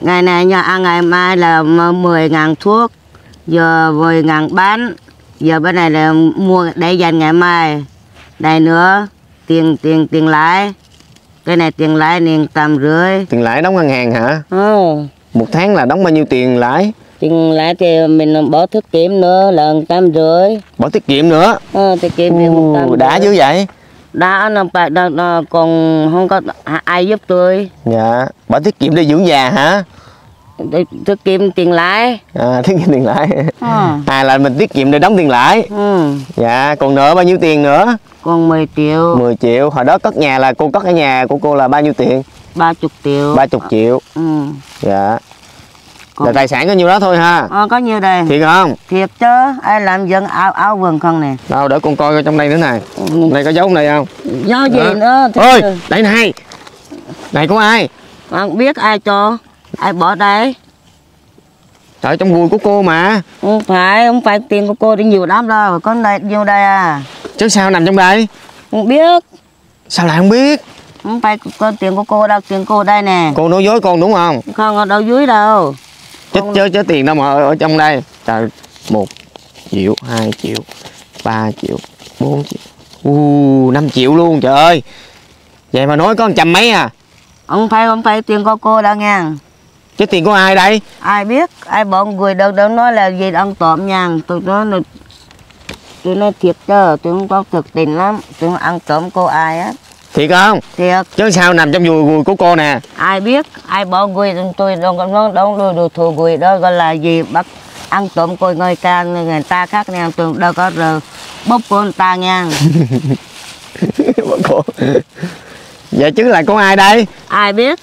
Ngày này nhà ăn ngày mai là m- 10 ngàn thuốc giờ 10 ngàn bán giờ bên này là mua để dành ngày mai. Đây nữa tiền tiền tiền lãi. Cái này tiền lãi nên tầm rưỡi. Tiền lãi đóng ngân hàng hả? Ừ. một tháng là đóng bao nhiêu tiền lãi? Tiền lãi thì mình bỏ tiết kiệm nữa là trăm rưỡi. Bỏ tiết kiệm nữa? Ừ, tiết kiệm thì một trăm Ồ, đã dữ vậy? Đã nó phải nó còn không có ai giúp tôi. Dạ bỏ tiết kiệm để dưỡng già hả? Để tiết kiệm tiền lãi. À (laughs) tiết kiệm tiền lãi. Ừ. à là mình tiết kiệm để đóng tiền lãi. Ừ. dạ còn nợ bao nhiêu tiền nữa? Còn 10 triệu. 10 triệu. Hồi đó cất nhà là cô cất ở nhà của cô là bao nhiêu tiền 30 triệu. 30 triệu. Ừ. dạ. Còn- là tài sản có nhiêu đó thôi ha. Ờ, có nhiêu đây? Thiệt không? Thiệt chứ. Ai làm dân áo áo quần không nè? Đâu để con coi coi trong đây nữa này. Này có dấu này không? Do gì Đó. nữa? Thế rồi. đây này. Này của ai? Không biết ai cho. Ai bỏ đây? Trời trong gùi của cô mà. Không phải không phải tiền của cô đi nhiều lắm đâu. Có này nhiêu đây à. Chứ sao nằm trong đây? Không biết. Sao lại không biết không phải có tiền của cô đâu tiền cô đây nè. Cô nói dối con đúng không? Không ở đâu dưới đâu. Chết chớ chớ tiền đâu mà ở, ở trong đây. Trời một triệu hai triệu ba triệu bốn triệu. U năm triệu luôn trời ơi. Vậy mà nói có trăm mấy à? Không phải không phải tiền của cô đâu nha. Chứ tiền của ai đây? Ai biết ai bỏ người đâu đâu nói là gì ăn trộm nha tôi nói là tôi nói thiệt chứ tôi không có thực tình lắm. Tôi không ăn trộm cô ai á thiệt không? Thiệt. Chứ sao nằm trong gùi gùi của cô nè? Ai biết ai bỏ gùi tôi đâu có đâu đồ đồ thù gùi đó gọi là gì? Bắt ăn trộm coi người ta người ta khác nha tôi đâu có rồi bốc của người ta nha. (laughs) Cô. Vậy chứ là của ai đây? Ai biết?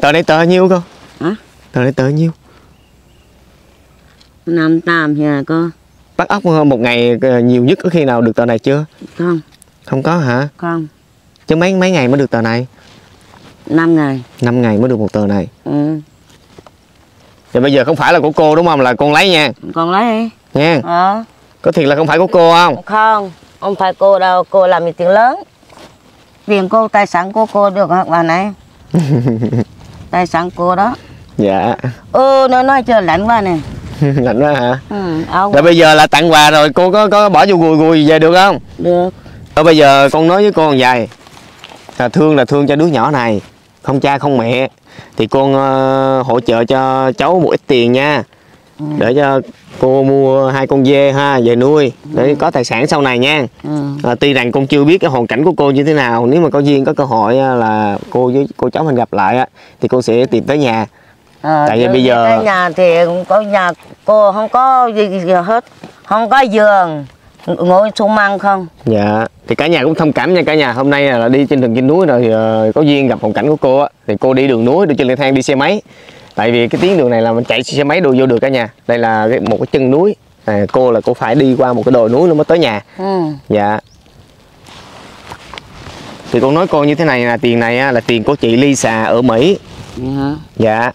Tờ này tờ nhiêu cô? Hả? tờ này tờ nhiêu? Năm tam thì là có bắt ốc một ngày ờ, nhiều nhất có khi nào được tờ này chưa? Không không có hả? Không. Chứ mấy mấy ngày mới được tờ này? Năm ngày. 5 ngày mới được một tờ này. Ừ. Vậy bây giờ không phải là của cô đúng không? Là con lấy nha. Còn lấy đi. Nha. Ờ. Có thiệt là không phải của cô không? Không. Không phải cô đâu. Cô làm gì tiền lớn. Tiền cô tài sản của cô được hả bà này. (laughs) Tài sản cô đó. Dạ. Ừ nó nói chưa lạnh quá nè. (laughs) Lạnh quá hả? Ừ, áo rồi bây giờ là tặng quà rồi. Cô có có bỏ vô gùi gùi về được không? Được rồi bây giờ con nói với con vậy. Là thương là thương cho đứa nhỏ này không cha không mẹ. Thì con ờ, hỗ trợ cho cháu một ít tiền nha. Ừ. để cho cô mua hai con dê ha về nuôi. Để có tài sản sau này nha. Ừ. à, tuy rằng con chưa biết cái hoàn cảnh của cô như thế nào nếu mà có duyên có cơ hội á, là cô với cô cháu mình gặp lại á, thì cô sẽ tìm tới nhà. Ờ, Tại vì bây giờ- nhà thì có nhà cô không có gì hết không có giường ngồi xung măng không Dạ, thì cả nhà cũng thông cảm nha cả nhà. Hôm nay là đi trên đường trên núi rồi ờ, có duyên gặp hoàn cảnh của cô á. Thì cô đi đường núi, đi trên lang thang đi xe máy. Tại vì cái tuyến đường này là mình chạy xe máy đồ vô được cả nhà. Đây là cái, một cái chân núi. À, cô là cô phải đi qua một cái đồi núi nó mới tới nhà. ừ. Dạ. Thì con nói cô như thế này là tiền này á, là tiền của chị Lisa ở Mỹ. Hả? Dạ.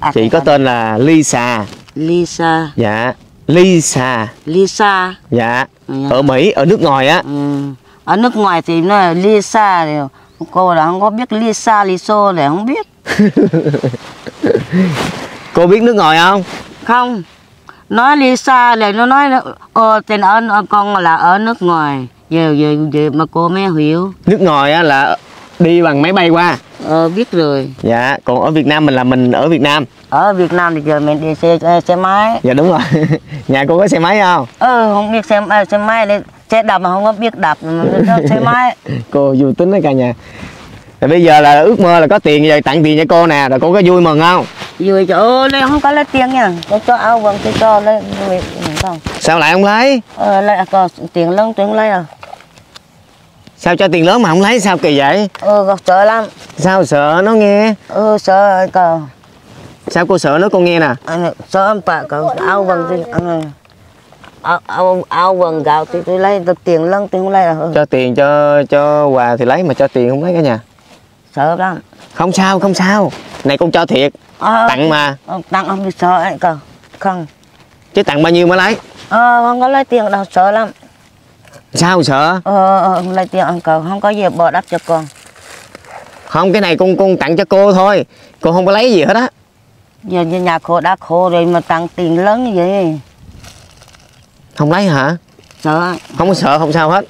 À, Chị có tên là Lisa. Lisa Dạ. Lisa. Lisa Dạ. Dạ. Ở Mỹ, ở nước ngoài á. ừ. ở nước ngoài thì nó là Lisa cô là không có biết Lisa Liso là không biết (laughs) Cô biết nước ngoài không? không nói Lisa là nó nói là, ờ tên ở ở- con là ở nước ngoài giờ giờ giờ mà cô mới hiểu Nước ngoài á là đi bằng máy bay qua. ờ biết rồi Dạ, còn ở Việt Nam mình là mình ở Việt Nam. ở Việt Nam thì giờ mình đi xe xe máy Dạ đúng rồi. (laughs) Nhà cô có xe máy không? ừ không biết xe à, xe máy đi xe đạp mà không có biết đạp xe máy (laughs) Cô vui tính đấy cả nhà. Rồi bây giờ là ước mơ là có tiền vậy tặng tiền cho cô nè, rồi cô có vui mừng không? cho ô đây không có lấy tiền nha con cho áo vâng tôi cho lấy không Sao lại không lấy? ờ lấy có tiền lớn tiền lấy à Sao cho tiền lớn mà không lấy sao kỳ vậy? ừ con sợ lắm Sao sợ nó nghe? ừ sợ cờ Sao cô sợ nó cô nghe nè? sợ anh bà cậu áo tôi anh áo áo vâng gạo thì tôi lấy được tiền lớn tiền lấy là. Cho tiền cho cho quà thì lấy mà cho tiền không lấy cả nhà. sợ lắm Không sao, không sao. Này con cho thiệt, ờ, tặng mà. tặng không biết sợ anh cờ không Chứ tặng bao nhiêu mới lấy? ờ không có lấy tiền đâu sợ lắm Sao sợ? ờ ờ, không lấy tiền anh cờ không có gì bỏ đắp cho con Không, cái này con con tặng cho cô thôi. Cô không có lấy gì hết á. giờ nhà khổ đã khổ rồi mà tặng tiền lớn như vậy Không lấy hả? sợ Không có sợ, không sao hết.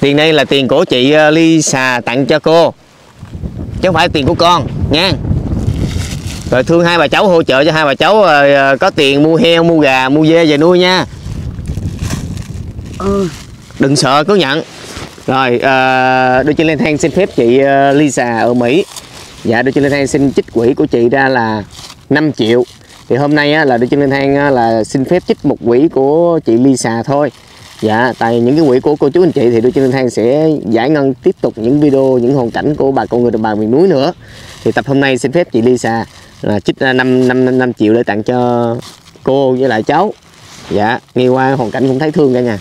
Tiền đây là tiền của chị ờ, Lisa tặng cho cô. Chứ không phải tiền của con, nha. Rồi thương hai bà cháu hỗ trợ cho hai bà cháu ờ, ờ, có tiền mua heo, mua gà, mua dê về nuôi nha ừ Đừng sợ, cứ nhận. Rồi, ờ, đưa trên lên thang xin phép chị ờ, Lisa ở Mỹ. Dạ, đưa trên lên thang xin chích quỹ của chị ra là 5 triệu. Thì hôm nay á, là đưa trên lên thang á, là xin phép chích một quỹ của chị Lisa thôi. Dạ, tại những cái quỹ của cô chú anh chị thì đưa trên lên thang sẽ giải ngân tiếp tục những video, những hoàn cảnh của bà con người đồng bào miền núi nữa. Thì tập hôm nay xin phép chị Lisa là chích ra 5, 5, 5 triệu để tặng cho cô với lại cháu. Dạ, nghe qua hoàn cảnh cũng thấy thương cả nhà.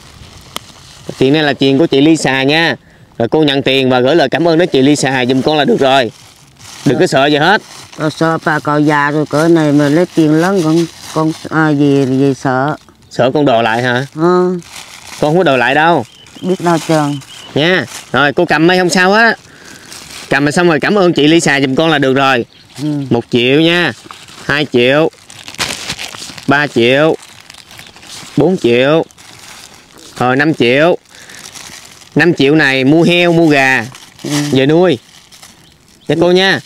Tiền này là tiền của chị Lisa nha. Rồi cô nhận tiền và gửi lời cảm ơn đến chị Lisa giùm con là được rồi. Đừng có sợ gì hết. Rồi sợ bà cậu già rồi cỡ này mà lấy tiền lớn con con à, gì gì sợ. Sợ con đòi lại hả? Ừ, Con không có đòi lại đâu. Biết đâu trường Nha. Rồi cô cầm mấy không sao á. Cầm rồi xong rồi cảm ơn chị Lisa giùm con là được rồi. Ừ. một triệu nha. 2 triệu. 3 triệu. 4 triệu Rồi 5 triệu. 5 triệu này mua heo mua gà. Ừ. về nuôi. Nha cô nha.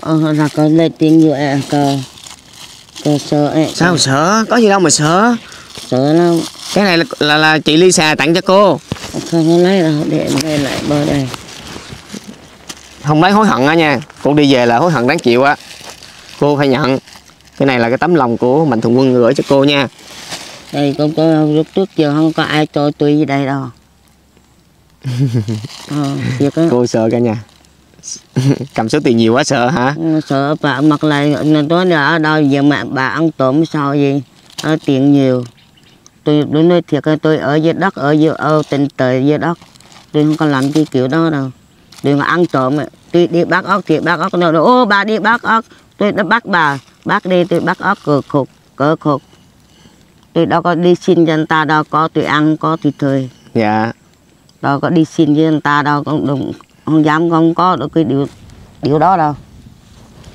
Ờ, là có lấy tiền à cờ cờ sợ ấy Sao sợ? Có gì đâu mà sợ. Sợ lắm. Cái này là, là, là chị Lisa tặng cho cô. Không có lấy đâu để đây lại bờ đây. Không lấy hối hận á nha. Cô đi về là hối hận đáng chịu á. Cô phải nhận. Cái này là cái tấm lòng của Mạnh Thường Quân gửi cho cô nha đây con có lúc trước giờ không có ai cho tôi gì đây đâu. (laughs) Ờ, á Cô sợ cả nhà. (laughs) Cầm số tiền nhiều quá sợ hả? Ừ, sợ bà mặc lại nói là ở đâu giờ mà bà ăn trộm sao gì ở tiền nhiều. Tôi tôi nói thiệt là tôi ở dưới đất ở dưới ở tình trời dưới đất. Tôi không có làm cái kiểu đó đâu. Đừng có ăn trộm tôi đi bắt ốc thì bắt ốc nó ô bà đi bắt ốc. Tôi đã bắt bà bắt đi tôi bắt ốc cờ khục cờ khục tôi đâu có đi xin cho người ta đâu có tôi ăn có tôi thuê Dạ. Đâu có đi xin với người ta đâu không đừng không dám không có được cái điều điều đó đâu.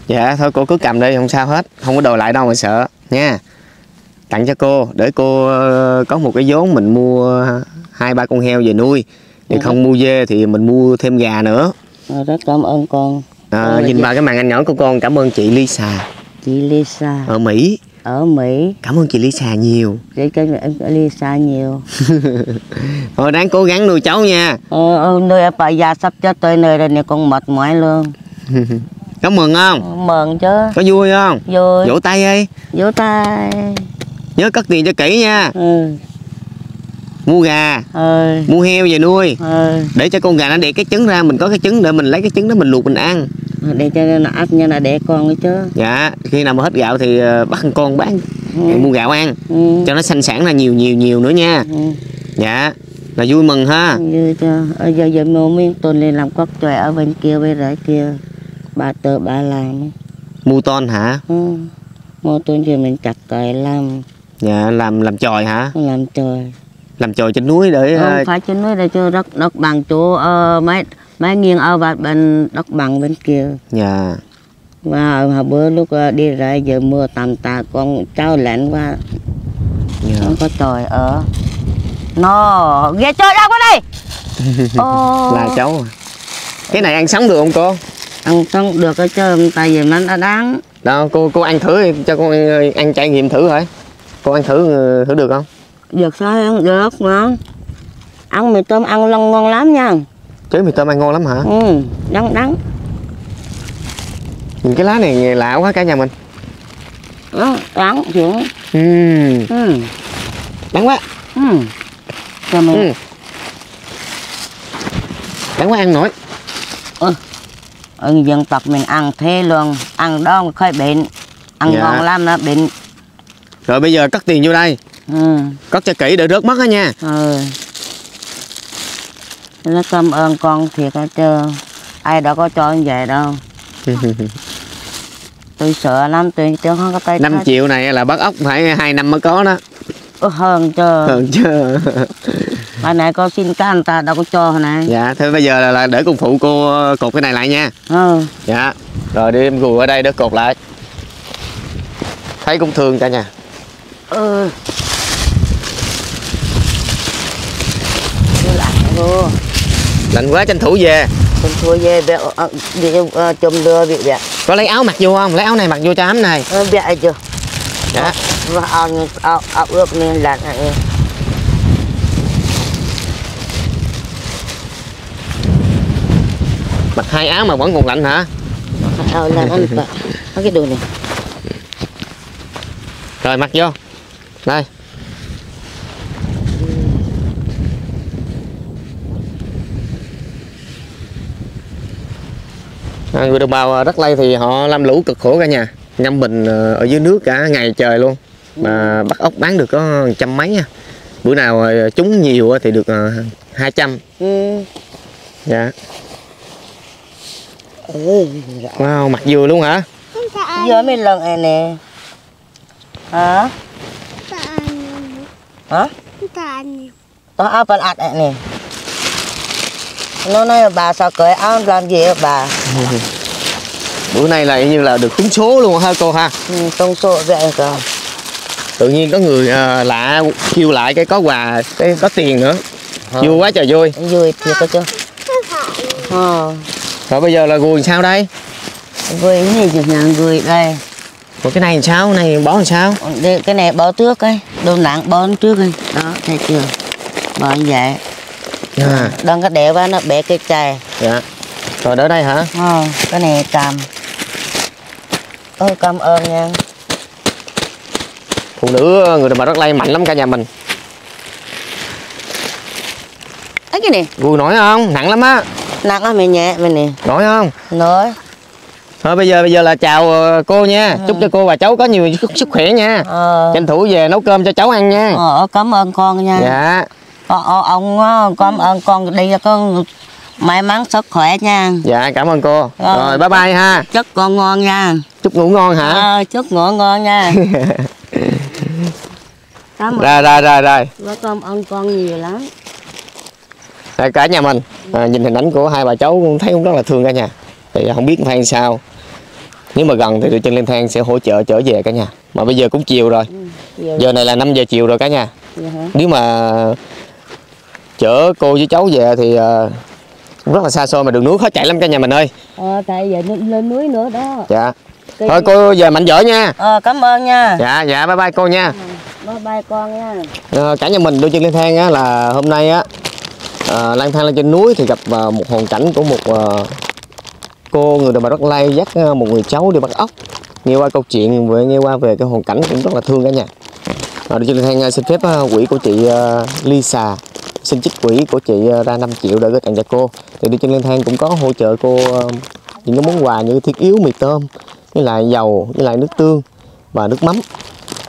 Dạ thôi cô cứ cầm đi không sao hết. Không có đòi lại đâu mà sợ nha. Tặng cho cô để cô ờ, có một cái vốn mình mua hai ba con heo về nuôi. Thì Ừ. không mua dê thì mình mua thêm gà nữa. Ờ, rất cảm ơn con. À, Nhìn vào cái màn ảnh nhỏ của con cảm ơn chị Lisa. Chị Lisa. Ở Mỹ ở Mỹ. Cảm ơn chị Lisa nhiều. Cho em Lisa nhiều. (laughs) Thôi đáng cố gắng nuôi cháu nha. Ờ, ờ, nơi bà già sắp chết tới nơi rồi nè con mệt mỏi luôn. (laughs) Có mừng không? Mừng chứ. Có vui không? Vui. Vỗ tay đi. Vỗ tay. Nhớ cất tiền cho kỹ nha. Ừ. Mua gà. Ừ. Mua heo về nuôi. Ừ. Để cho con gà nó đẻ cái trứng ra mình có cái trứng để mình lấy cái trứng đó mình luộc mình ăn để cho nó ấp như là đẻ con ấy chứ. Dạ khi nào mà hết gạo thì ờ, bắt con bán. Ừ. mua gạo ăn. Ừ. cho nó sanh sản ra nhiều nhiều nhiều nữa nha. Ừ. dạ là vui mừng ha. Như cho. Ở giờ giờ mua miếng tuần lên làm cóc chòi ở bên kia bên rải kia. Bà tớ bà làm. Mua ton hả? Ừ. mua tuần giờ mình chặt cày làm. Dạ làm làm chòi hả? Làm trời làm chòi trên núi để ờ, không phải trên núi đây cho đất đất bằng chỗ ờ, mấy mấy nghiêng ở bên bên đất bằng bên kia. Dạ. Và hồi bữa lúc ờ, đi ra giờ mưa tầm tà con cháu lạnh quá. Dạ. không có trời ở. Nó ghê chơi đâu qua đây Ô, là cháu à. cái này ăn sống được không cô? Ăn không được cái chứ tại vì nó đã đáng. Đâu cô cô ăn thử cho con ăn, ăn trải nghiệm thử hả? Cô ăn thử ờ, thử được không? Được sao ăn được mà. Ăn mì tôm ăn lông ngon lắm nha chế mì tôm ăn ngon lắm hả? Ừ đắng đắng. Nhìn cái lá này lạ quá cả nhà mình. Đó, đắng chuyện Ừm, ừ. Đắng quá. Ừ. Cho mình. Ừ. đắng quá ăn nổi. Ở dân tộc mình ăn thế luôn. Ăn đó khơi bệnh. Ăn Dạ. ngon lắm nó bệnh. Rồi bây giờ cất tiền vô đây. Ừ. Cất cho kỹ để rớt mất á nha. Ừ nó cảm ơn con thiệt hết chứ ai đó có cho như vậy đâu. (laughs) Tôi sợ lắm tôi tôi không có tay 5 thắt. triệu này là bắt ốc phải hai năm mới có đó. Ừ, hơn chứ hơn chứ bài này con xin cái anh ta đâu có cho hồi này dạ thế bây giờ là, là để cùng phụ cô cột cái này lại nha. Ừ. Dạ. Rồi đi em gùi ở đây để cột lại. Thấy cũng thương cả nhà. Ừ. Tôi lại vô lạnh quá tranh thủ về. Con thua về bẹ ờ, đi ờ, chùm đưa bị bẹ có lấy áo mặc vô không? Lấy áo này mặc vô cho ấm này. Ờ, bẹ chưa? Dạ. Áo áo áo ướp nên lạnh mặc hai áo mà vẫn còn lạnh hả? Áo lạnh Có cái đồ này. Rồi mặc vô. Đây à, người đồng bào đất lây thì họ làm lũ cực khổ cả nhà. Ngâm bình ờ, ở dưới nước cả ngày trời luôn. Mà bắt ốc bán được có trăm mấy nha. Bữa nào ờ, trúng nhiều á thì được ờ, hai trăm. Ừ. Dạ. Ừ wow mặc vừa luôn hả? Giờ mình lần này nè. Hả? Hả? Áo phần ạt này nè nó nói bà sao cởi áo làm gì hả bà? (laughs) Bữa nay là như là được trúng số luôn ha cô ha? Ừ, số vậy cơ. Tự nhiên có người ờ, lạ kêu lại cái có quà cái có tiền nữa. Ờ. vui quá trời vui. Vui thiệt cơ chứ. Ờ. Rồi bây giờ là gùi sao đây? Vui này chụp nhà vui đây. Còn cái này làm sao? Cái này bó làm sao? Cái này bỏ trước ấy. Đồ nặng bỏ trước ấy đó thấy chưa? Bỏ như vậy à, đừng có đeo vào nó bẻ cái chai. Dạ. Rồi đỡ đây hả? Ờ cái này cầm. Ơ cảm ơn nha. Phụ nữ người bào đất lây mạnh lắm cả nhà mình. Ấy cái này. Gùi nổi không? Nặng lắm á. Nặng lắm mình nhẹ mình nè. Nổi không? Nói thôi bây giờ bây giờ là chào ờ, cô nha. Chúc cho cô và cháu có nhiều sức, khỏe nha. Ờ. Tranh thủ về nấu cơm cho cháu ăn nha. Ờ cảm ơn con nha. Dạ Ờ, ờ, ông á, cảm ơn con đi con may mắn sức khỏe nha. Dạ cảm ơn cô. Ờ. rồi bye bye ha. Chúc con ngon nha. Chúc ngủ ngon hả? Ờ chúc ngủ ngon nha. Rồi rồi rồi rồi và cảm ơn con nhiều lắm. Đây, cả nhà mình. À, nhìn hình ảnh của hai bà cháu cũng thấy cũng rất là thương cả nhà. Thì không biết phải làm sao. Nếu mà gần thì đội chân lên thang sẽ hỗ trợ trở về cả nhà. Mà bây giờ cũng chiều rồi. Nhiều giờ này là 5 giờ chiều rồi cả nhà. Hả? Nếu mà chở cô với cháu về thì ờ, cũng rất là xa xôi mà đường núi khó chạy lắm cả nhà mình ơi. Ờ tại giờ lên, lên núi nữa đó. Dạ. Cái- thôi cô về mạnh dở nha. Ờ cảm ơn nha. Dạ dạ bye bye cô nha. Bye bye con nha. Ờ, cả nhà mình đôi chân lên thang á là hôm nay á ờ, lang thang lên trên núi thì gặp ờ, một hoàn cảnh của một ờ, cô người đồng bào Đắk Lây dắt một người cháu đi bắt ốc. Nghe qua câu chuyện vừa nghe qua về cái hoàn cảnh cũng rất là thương cả nhà. Rồi chương trình Thang xin phép quỹ của chị ờ, Lisa xin trích quỹ của chị à, ra 5 triệu để gửi tặng cho cô. Thì đi trên Liên Thang cũng có hỗ trợ cô à, những cái món quà như thiết yếu mì tôm với lại dầu với lại nước tương và nước mắm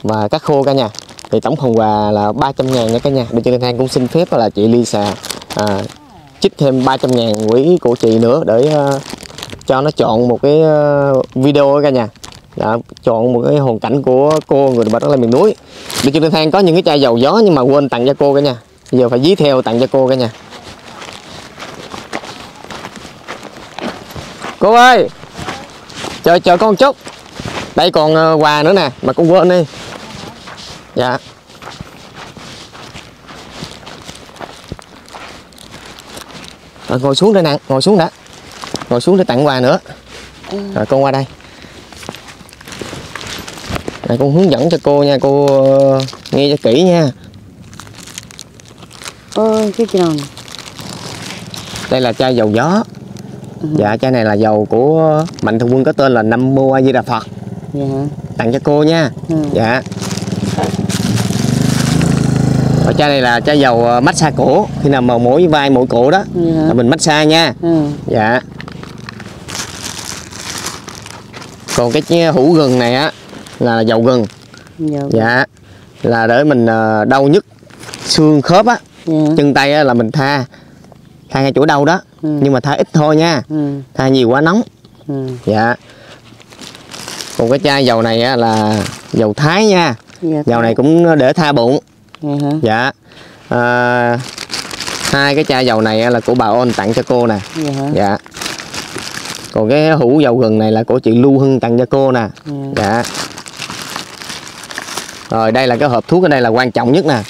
và cá khô cả nhà. Thì tổng phần quà là 300 ngàn nha cả nhà. Đi trên Liên Thang cũng xin phép là chị Lisa à, chích thêm 300 ngàn quỹ của chị nữa để uh, cho nó chọn một cái video cả nhà. Đã chọn một cái hoàn cảnh của cô người đồng bào đất lên miền núi. Đi trên thang có những cái chai dầu gió nhưng mà quên tặng cho cô cả nhà giờ phải dí theo tặng cho cô cả nhà. Cô ơi! Chờ chờ con chút. Đây còn ờ, quà nữa nè mà con quên đi. Dạ. Rồi, ngồi xuống đây nè ngồi xuống đã. Ngồi xuống để tặng quà nữa. Rồi con qua đây. Rồi con hướng dẫn cho cô nha cô ờ, nghe cho kỹ nha ôi cái nào đây là chai dầu gió. Dạ chai này là dầu của mạnh thường quân có tên là nam mô a di đà phật dạ tặng cho cô nha. Ừ. dạ. Và chai này là chai dầu ờ, massage cổ. Khi nào mà mỗi vai mỗi cổ đó dạ là mình massage nha. Ừ. dạ. Còn cái hũ gừng này á là dầu gừng. Dạ dạ. Là để mình ờ, đau nhức xương khớp á dạ chân tay á, là mình tha. Tha ngay chỗ đau đó. Ừ. nhưng mà tha ít thôi nha. Ừ. tha nhiều quá nóng. Ừ. dạ. Còn cái chai dầu này á, là dầu thái nha. Dạ dầu này cũng để tha bụng. Dạ dạ. À, hai cái chai dầu này á, là của bà ôn tặng cho cô nè. Dạ dạ. Còn cái hũ dầu gừng này là của chị lưu hưng tặng cho cô nè. Ừ. dạ. Rồi đây là cái hộp thuốc ở đây là quan trọng nhất nè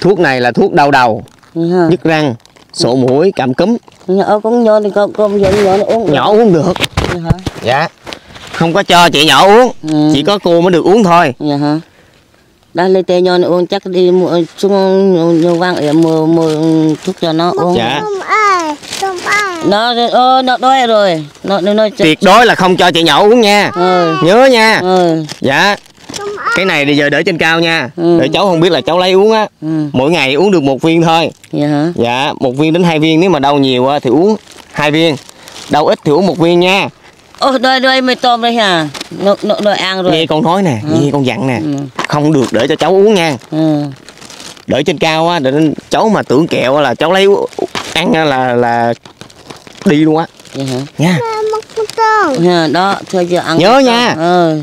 thuốc này là thuốc đau đầu hả? nhức răng sổ mũi cảm cúm. Ơ con nhỏ thì con con giờ nhỏ nó uống nhỏ uống được. Dạ hả? Dạ. Không có cho chị nhỏ uống ừ. chỉ có cô mới được uống thôi. Dạ hả? Đã lấy tê nhỏ uống chắc đi mua xuống nhiều vang ở mua mua thuốc cho nó uống. Dạ. Nó ơ nó đói rồi. Nó nó nó tuyệt đối là không cho chị nhỏ uống nha. Ờ nhớ nha. Ờ dạ. Cái này thì giờ để trên cao nha. Ừ. để cháu không biết là cháu lấy uống á. Ừ. Mỗi ngày uống được một viên thôi. Dạ hả? Dạ một viên đến hai viên. Nếu mà đau nhiều á thì uống hai viên. Đau ít thì uống một viên nha. Ô đây đây mày tôm đây hả? Nó nó nó ăn rồi. Nghe con nói nè Ừ. nghe con dặn nè. Ừ. Không được để cho cháu uống nha. Ừ. Để trên cao á để cháu mà tưởng kẹo á là cháu lấy ăn là là đi luôn á. Dạ hả? Nha. Nha, đó thôi giờ ăn Nhớ nha. ờ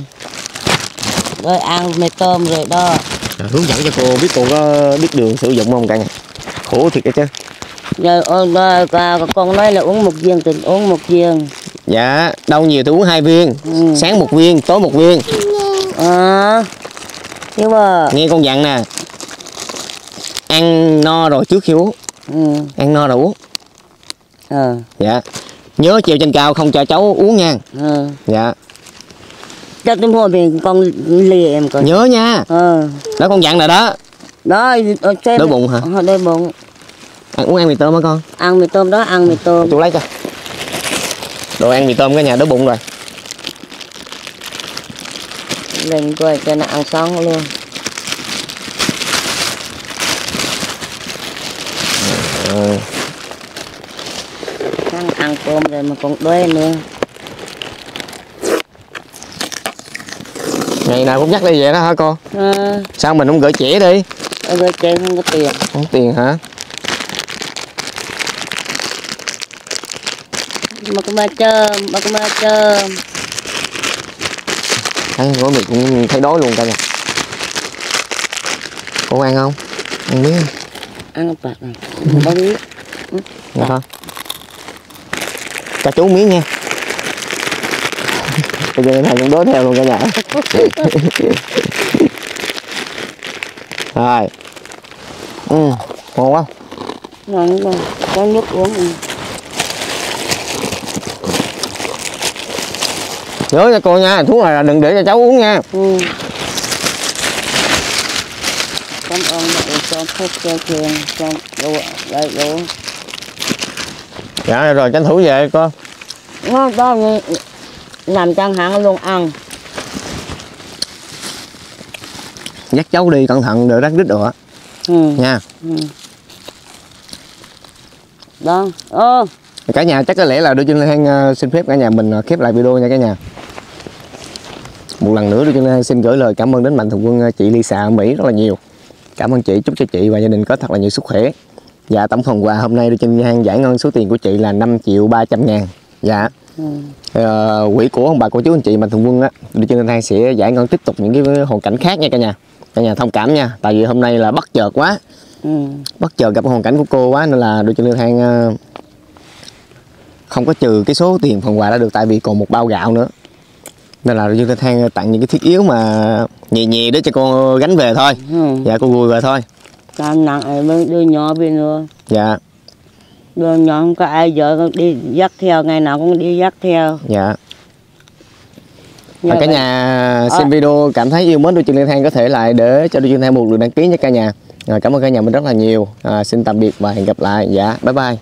rồi ăn mì tôm rồi đó. Rồi, hướng dẫn cho cô biết cô có biết đường sử dụng không cả nhà khổ thiệt cái chứ. Ờ, đó, cả- con nói là uống một viên thì uống một viên. Dạ đau nhiều thì uống hai viên. Ừ. sáng một viên tối một viên. À nhưng mà nghe con dặn nè. Ăn no rồi trước khi uống. Ừ. Ăn no rồi uống. Ờ. Dạ. Nhớ treo trên cao không cho cháu uống nha. Ờ. Dạ cho tôi mua mình con lì em coi. Nhớ nha. Ờ. Đó con dặn rồi đó. Đó ờ, Đói bụng hả? ờ, đói bụng. Ăn uống ăn mì tôm hả con? Ăn mì tôm đó ăn mì tôm. chú lấy cho đồ ăn mì tôm cả nhà đói bụng rồi. Lên coi cho nó ăn xong luôn. Ừ. Sáng ăn cơm rồi mà còn đói nữa ngày nào cũng nhắc đi vậy đó hả con ờ sao mình không gửi trẻ đi? Rồi chơi không có tiền. Không có tiền hả? Mà cái ma chơm mà cái ma chơm. Thấy gói mì cũng thấy đói luôn cả nhà. Con ăn không? Ăn miếng không? ăn bạc này có biết. Dạ con cho chú miếng nha bây giờ này cũng đói theo luôn cả nhà rồi. Ừ ngon quá. Ngon quá. Có nước uống nhớ cho cô nha thuốc này là đừng để cho cháu uống nha. Ừ. cảm ơn mẹ cho thuốc cho tiền cho đồ lại đồ dạ rồi tranh thủ về con ngon đó làm chẳng hạn luôn ăn. Dắt cháu đi cẩn thận đỡ rắc đít được ừ. nha. Ừ. đó. Ô. Cả nhà chắc có lẽ là chân Lan Hang xin phép cả nhà mình ờ, khép lại video nha cả nhà. Một lần nữa chân Lan Hang xin gửi lời cảm ơn đến mạnh thường quân ờ, chị Lisa ở Mỹ rất là nhiều. Cảm ơn chị chúc cho chị và gia đình có thật là nhiều sức khỏe. Dạ tổng phần quà hôm nay chân Lan Hang giải ngân số tiền của chị là 5 triệu 300 ngàn. Dạ ừ. Ờ, quỹ của ông bà cô chú anh chị mạnh thường quân á chân Lan Hang sẽ giải ngân tiếp tục những cái hoàn cảnh khác nha cả nhà cả nhà thông cảm nha tại vì hôm nay là bất chợt quá Ừ. bất chợt gặp hoàn cảnh của cô quá nên là đôi chân lương than ờ, không có trừ cái số tiền phần quà đã được tại vì còn một bao gạo nữa nên là đôi chân lương than tặng những cái thiết yếu mà nhẹ nhẹ để cho cô gánh về thôi Ừ. dạ cô vui về thôi Làm nặng đứa nhỏ bên nữa dạ đứa nhỏ không có ai vợ con đi dắt theo ngày nào cũng đi dắt theo. Dạ. Nhờ cả vậy. nhà xem Ờ. video cảm thấy yêu mến đôi chân lương than có thể lại để cho đôi chân than một lượt đăng ký nha cả nhà. À, cảm ơn cả nhà mình rất là nhiều. À, xin tạm biệt và hẹn gặp lại. Dạ bye bye